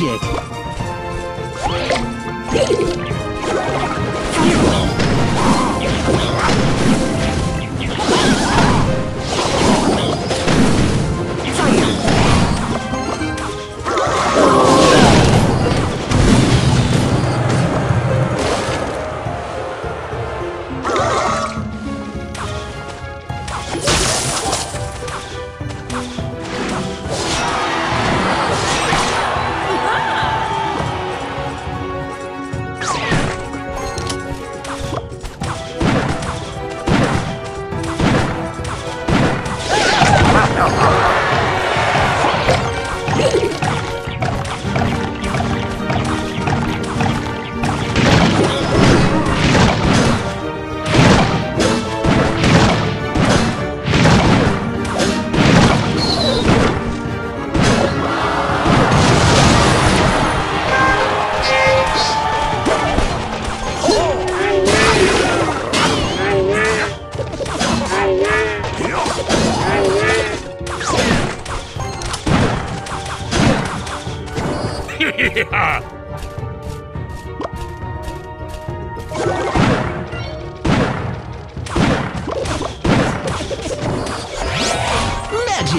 Magic! Ah!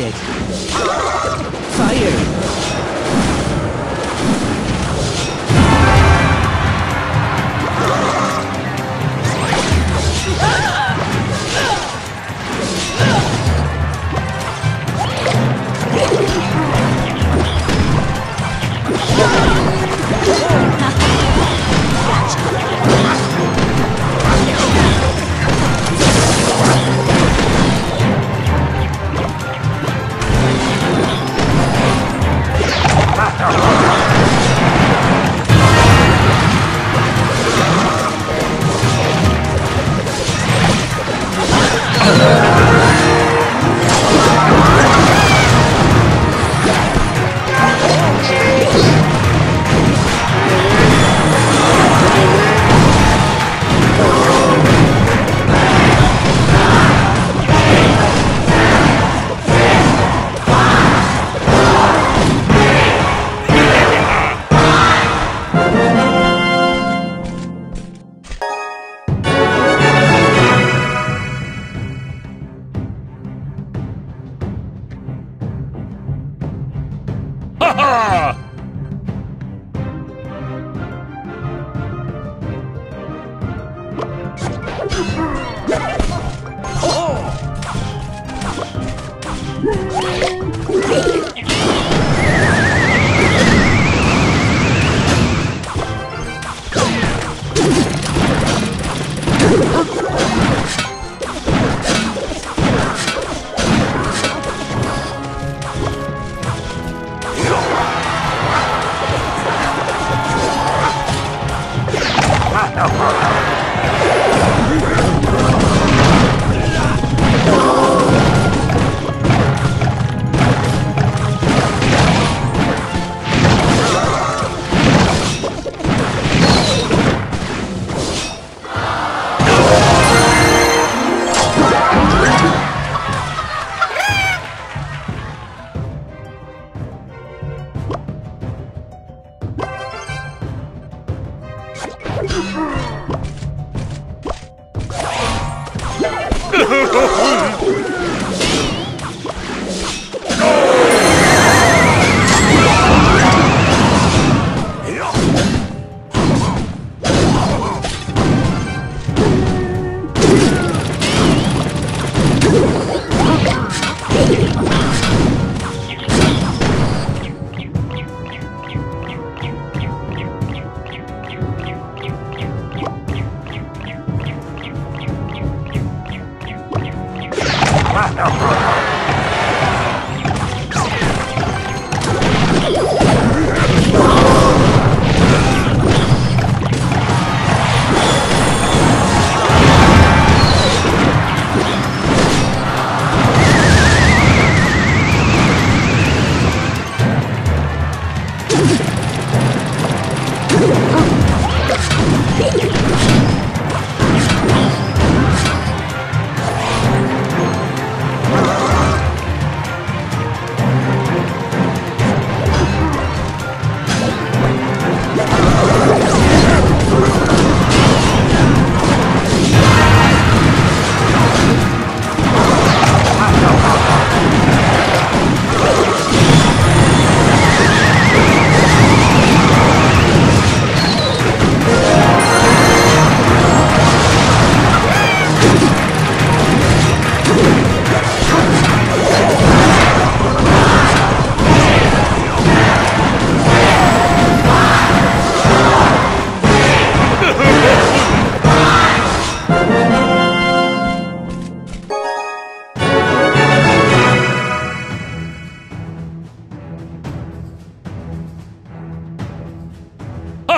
Magic! Yeah!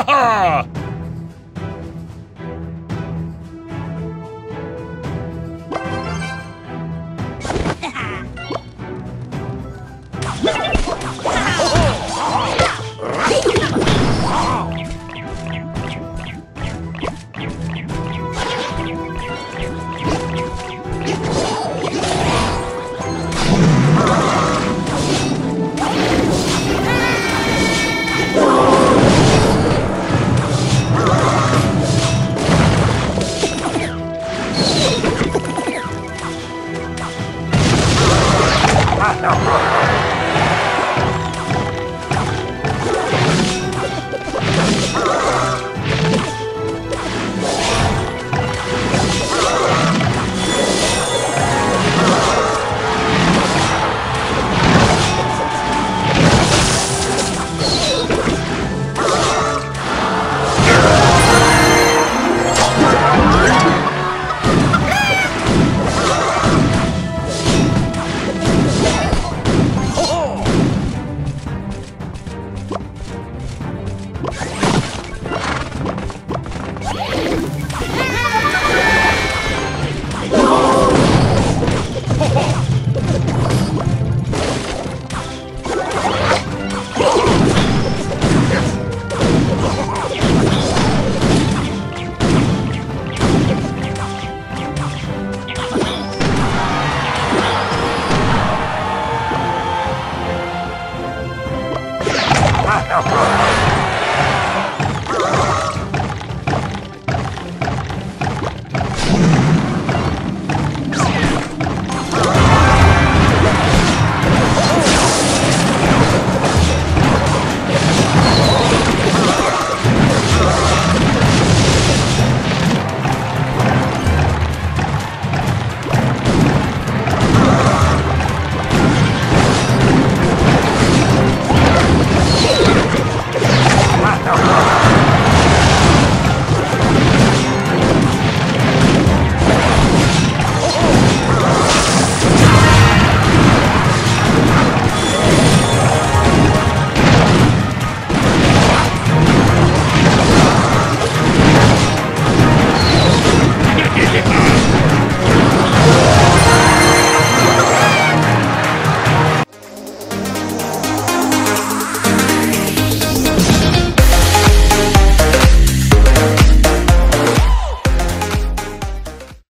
Ha!